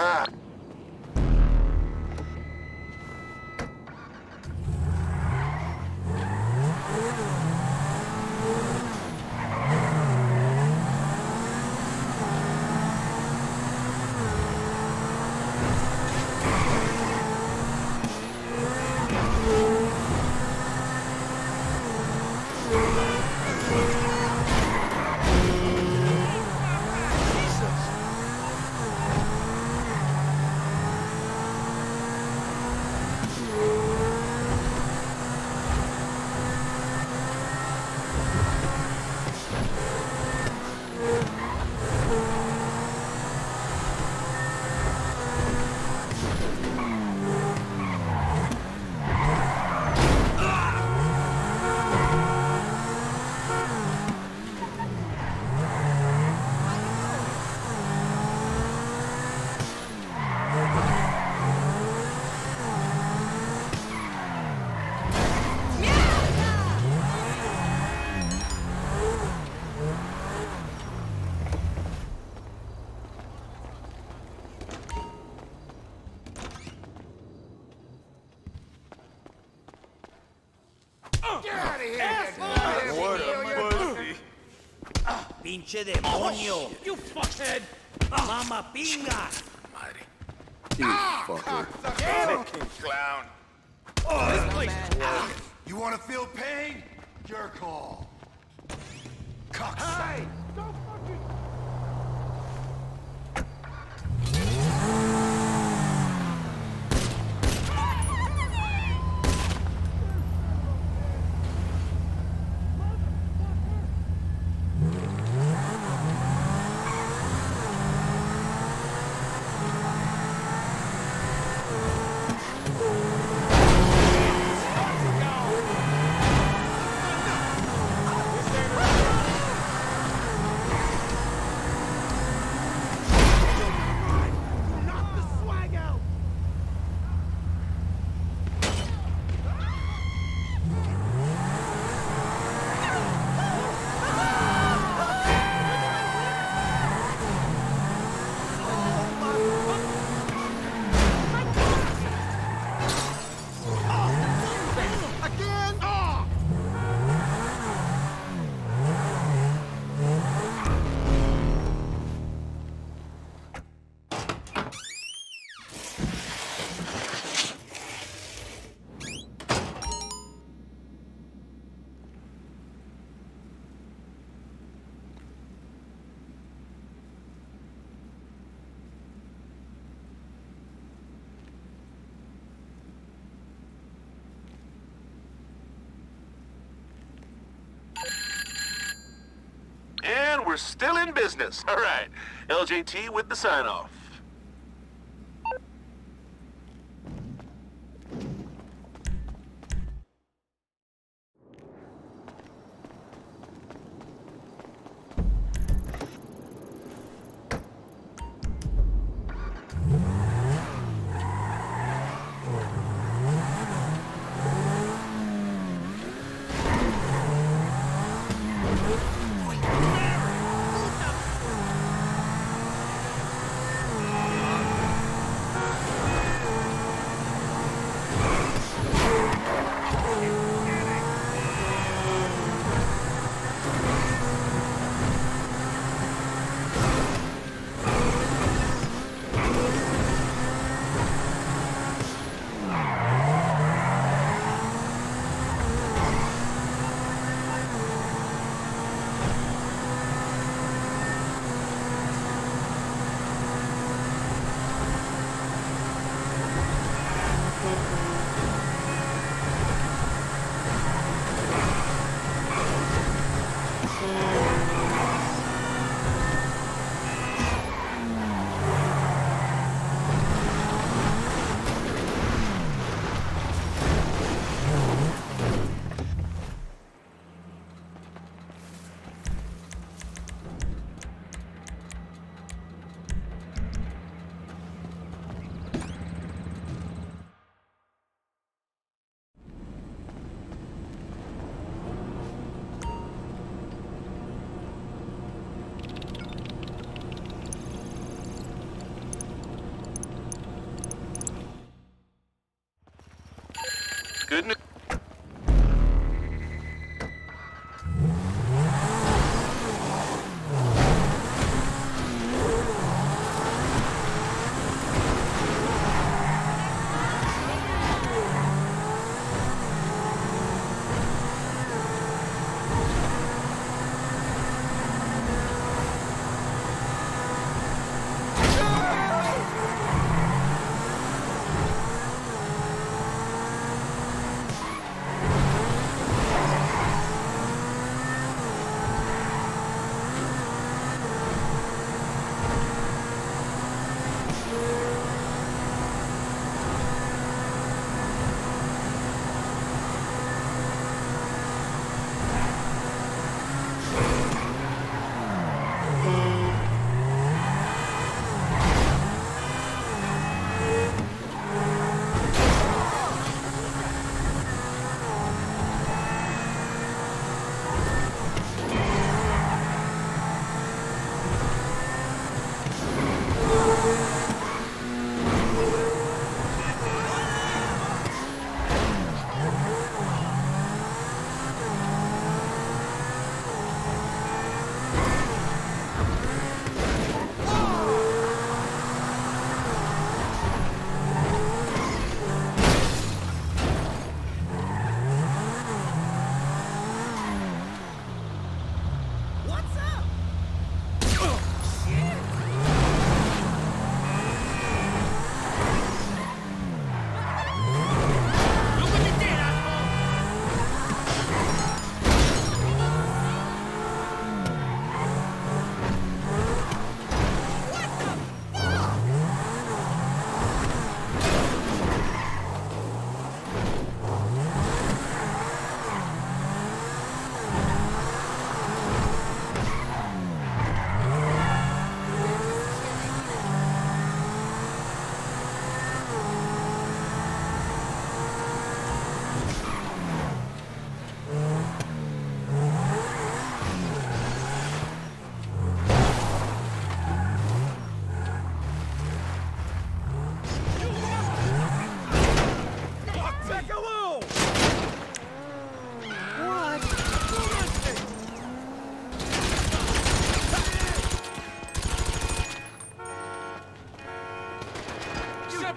Ha! Pinche demonio. You fuckhead! Mama pinga. Madre. You fucker. Fucking clown. This place oh, You want to feel pain? Your call. Cocksucker. knocked we're still in business. All right. LJT with the sign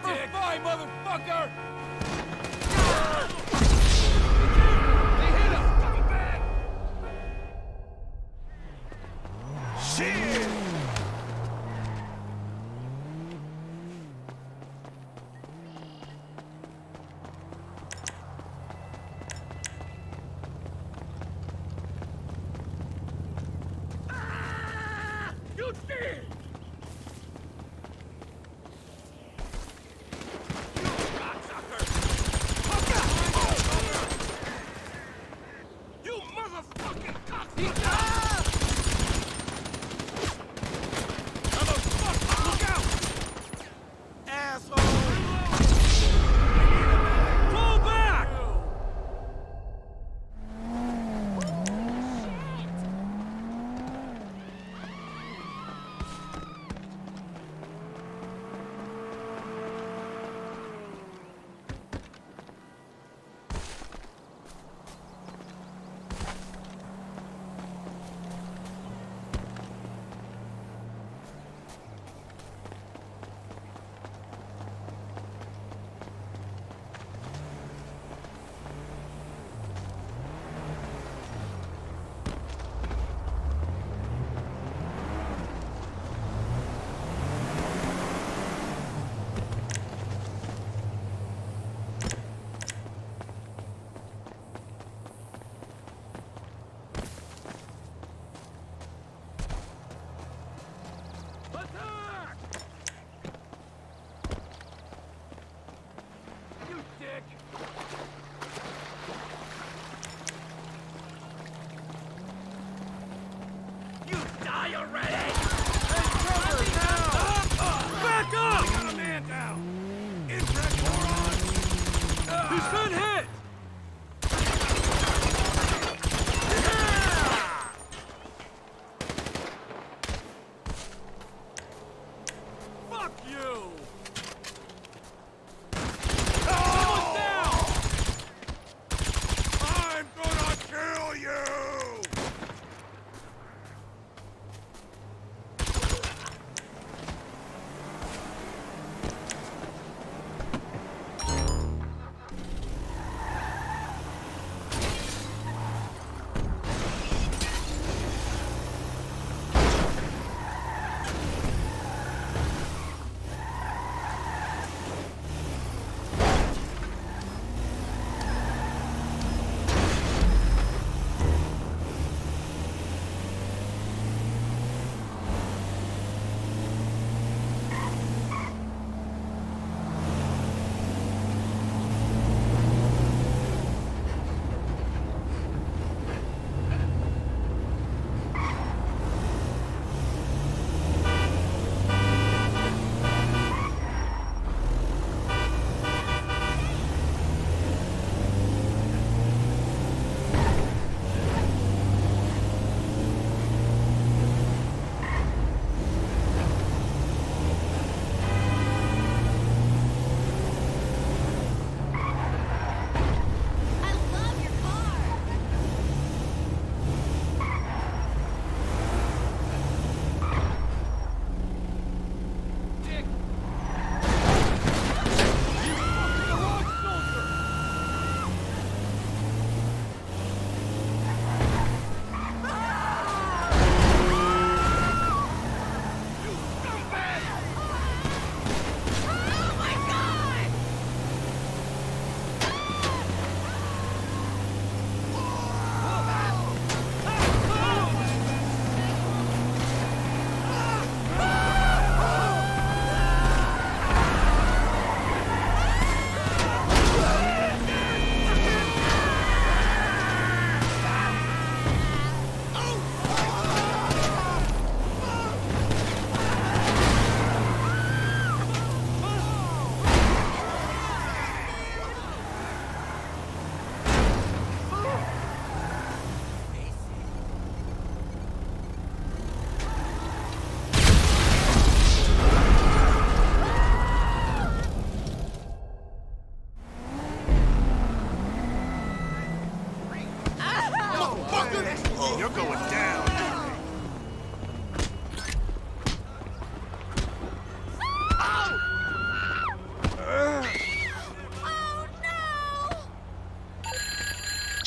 dick! Bye, motherfucker!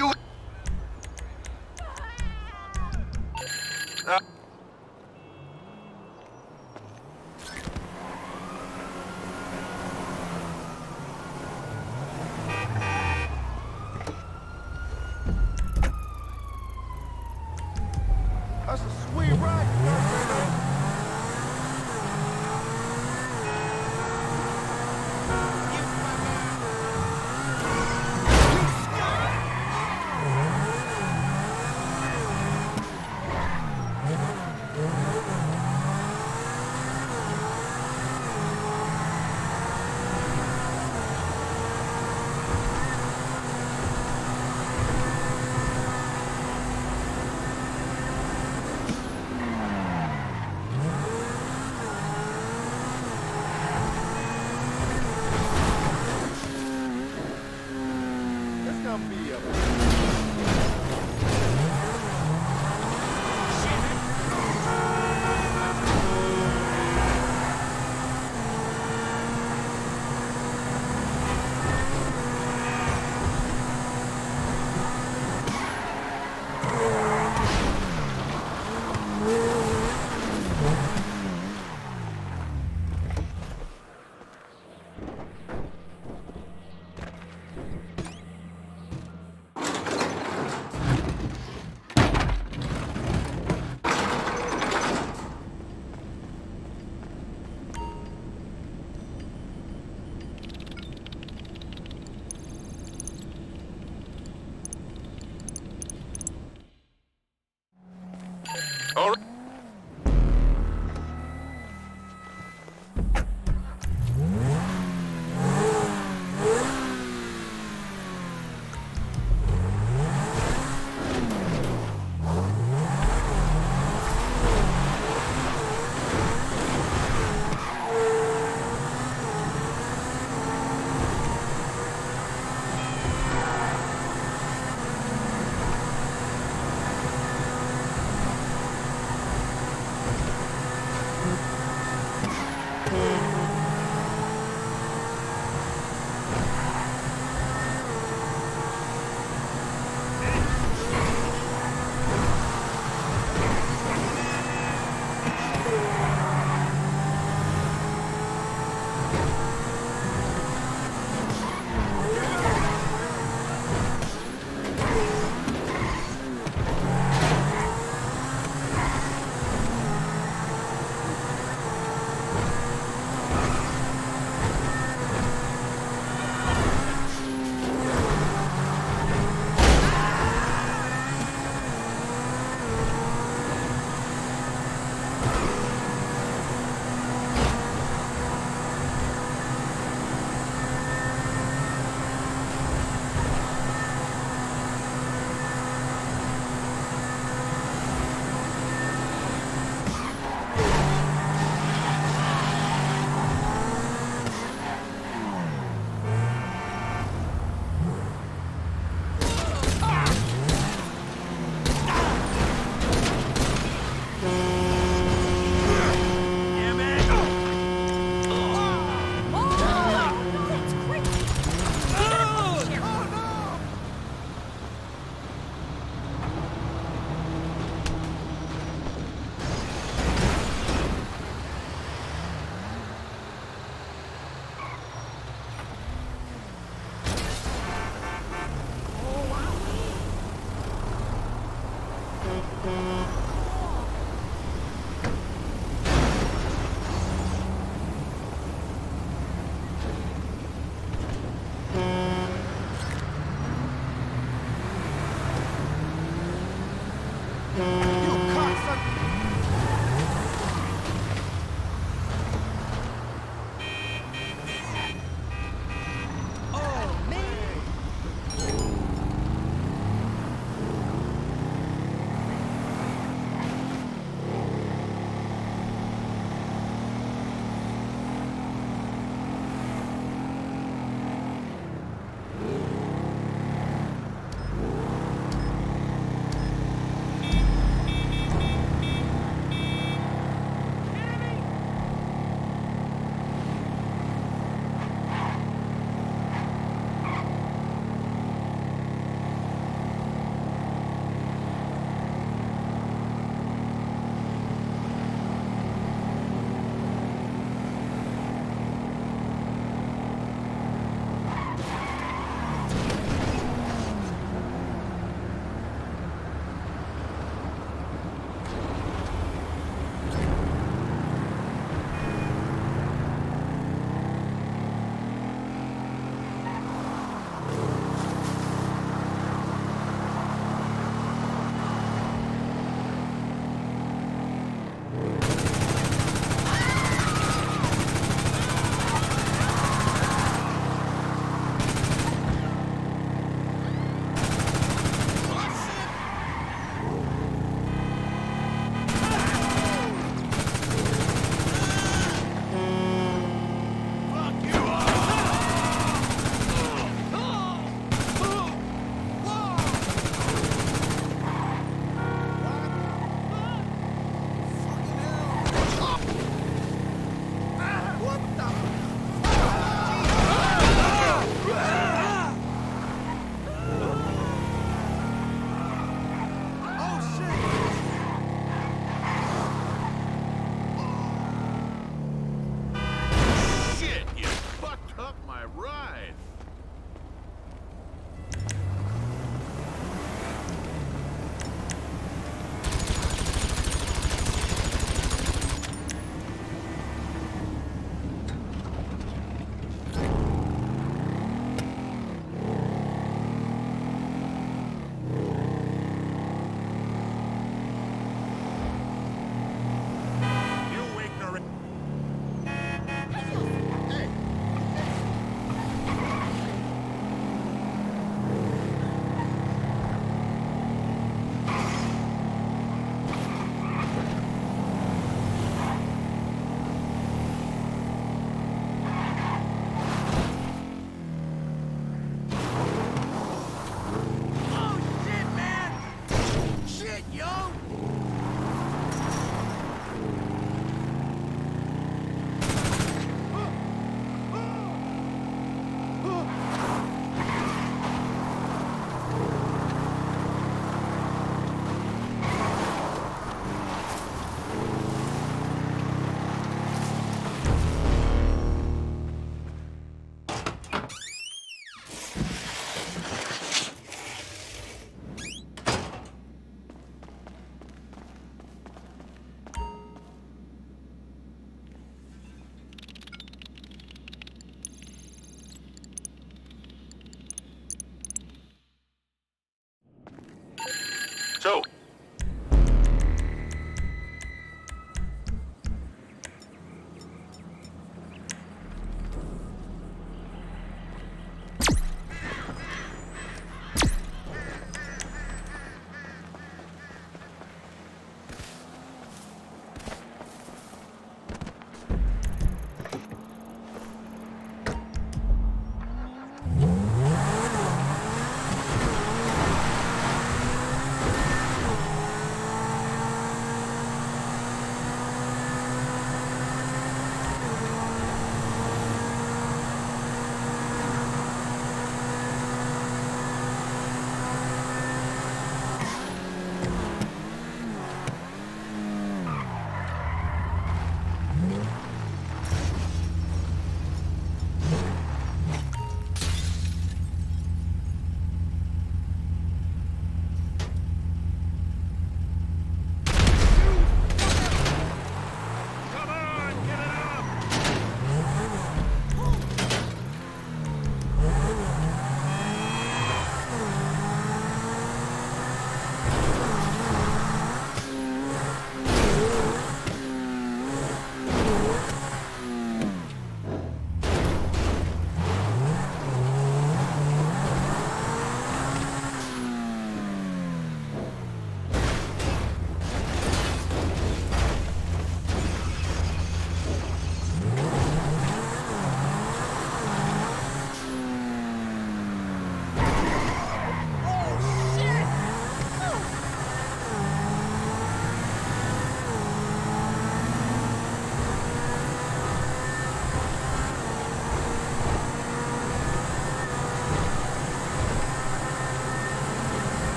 you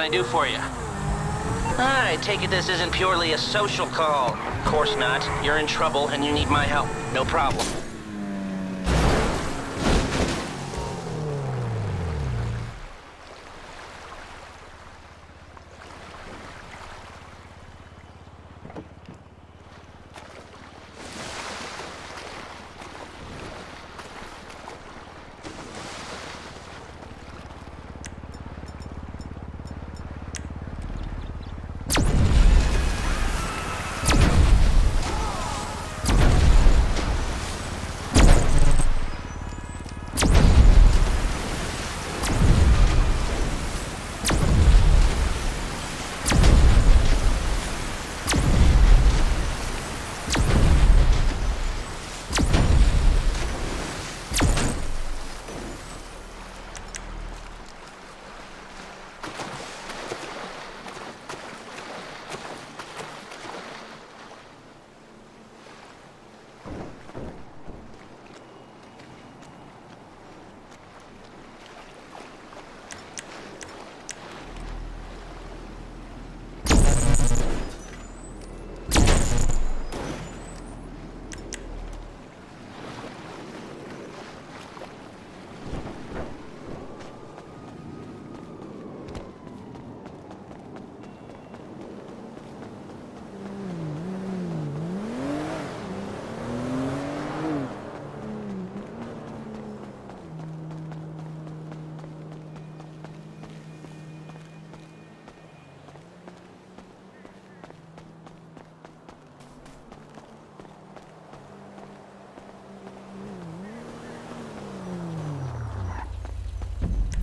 can I do for you? I take it this isn't purely a social call. Of course not. You're in trouble and you need my help. No problem.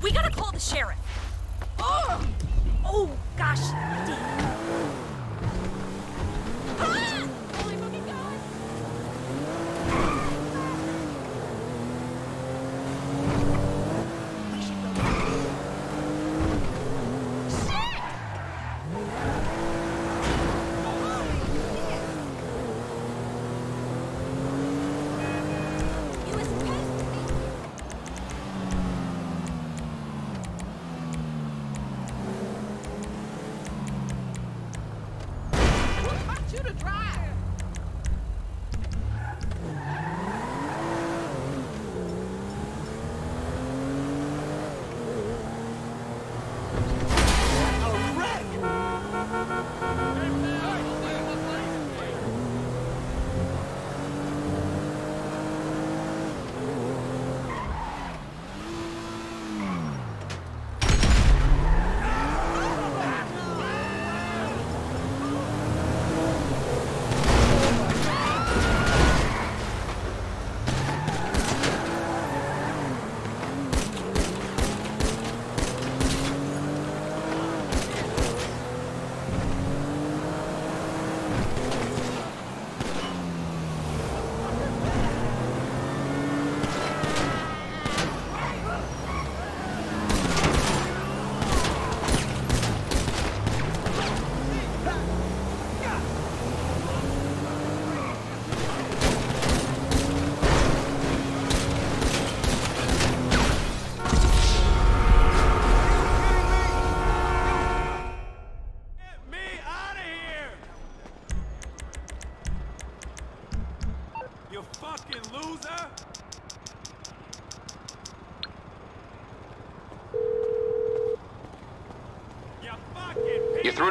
We gotta call the sheriff. Oh, oh gosh. damn.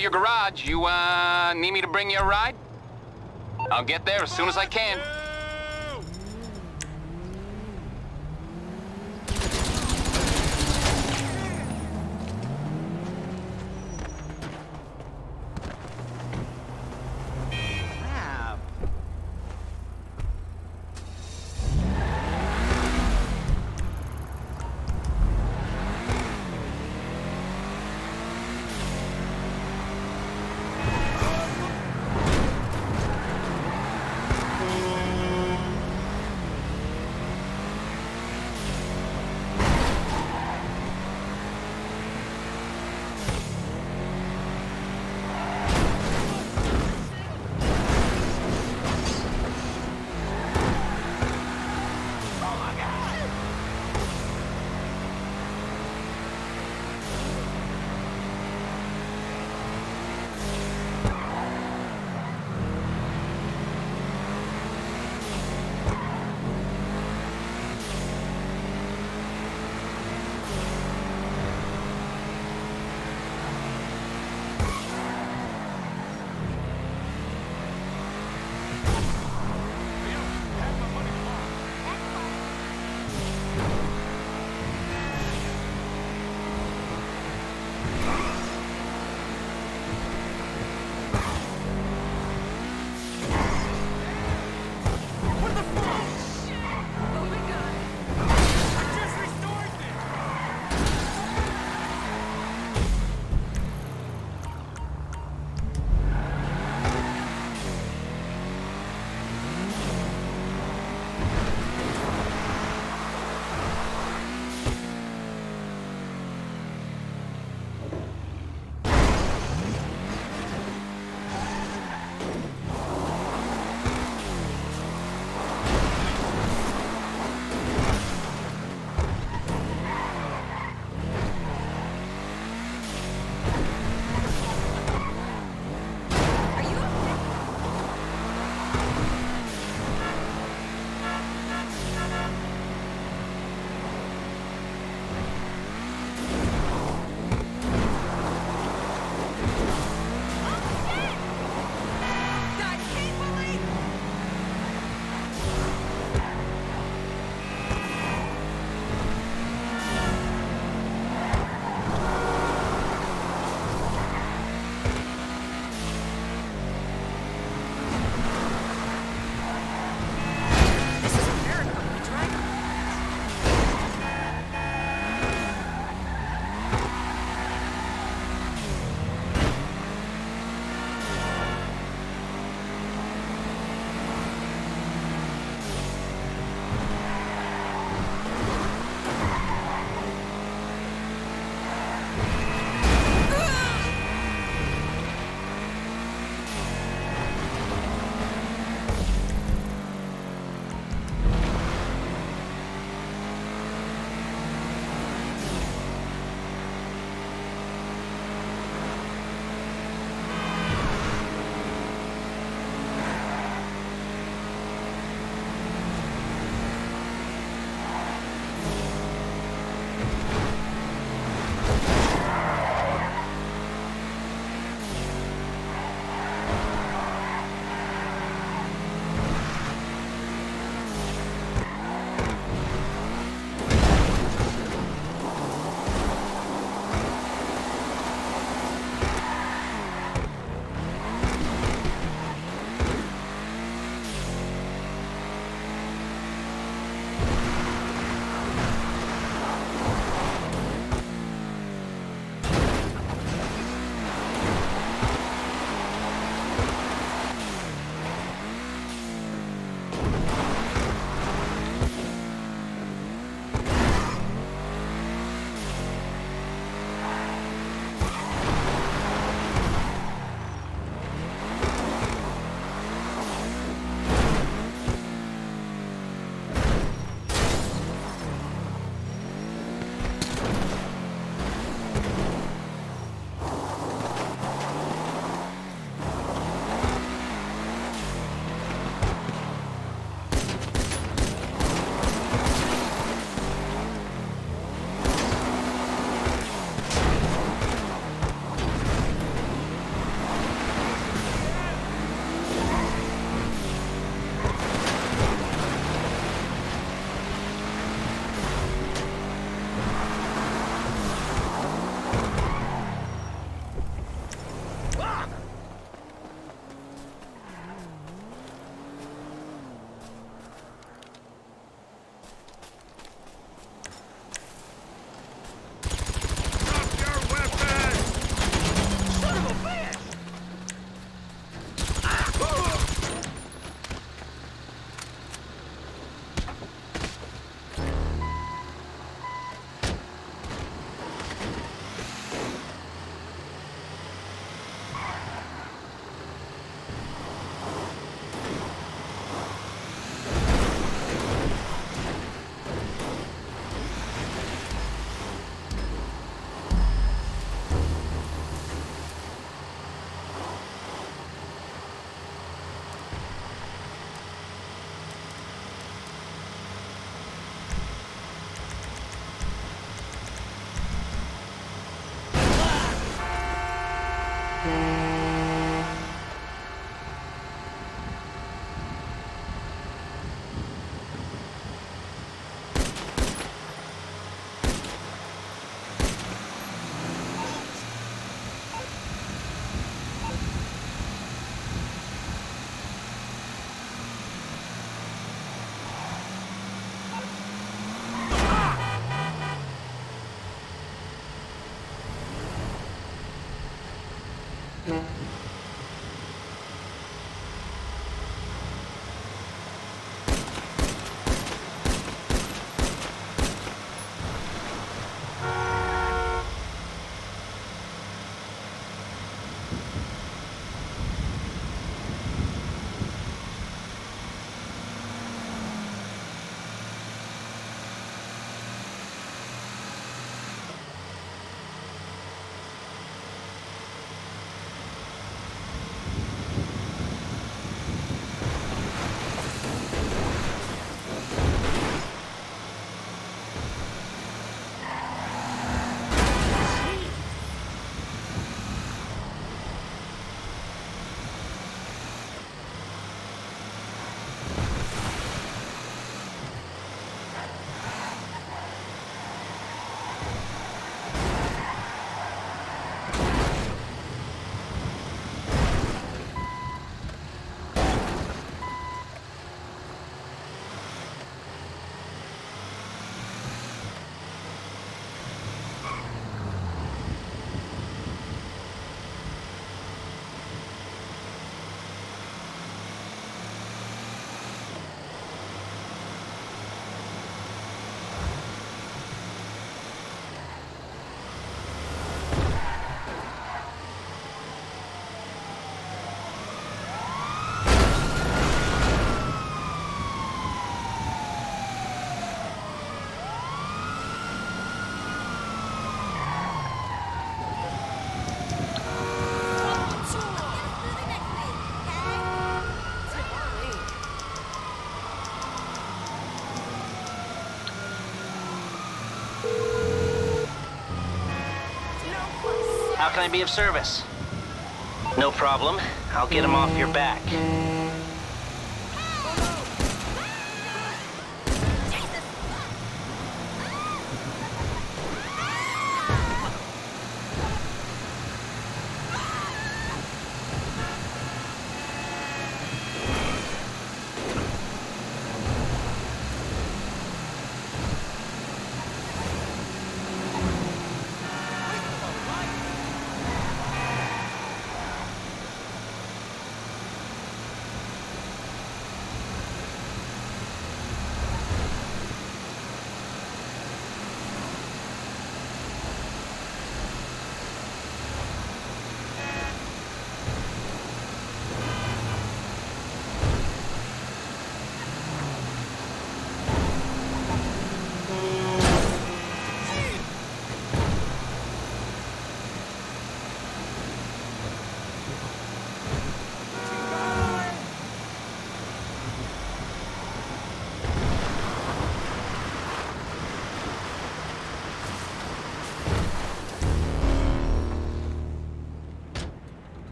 To your garage. You, uh, need me to bring you a ride? I'll get there as soon as I can. 没 can I be of service? No problem. I'll get him off your back.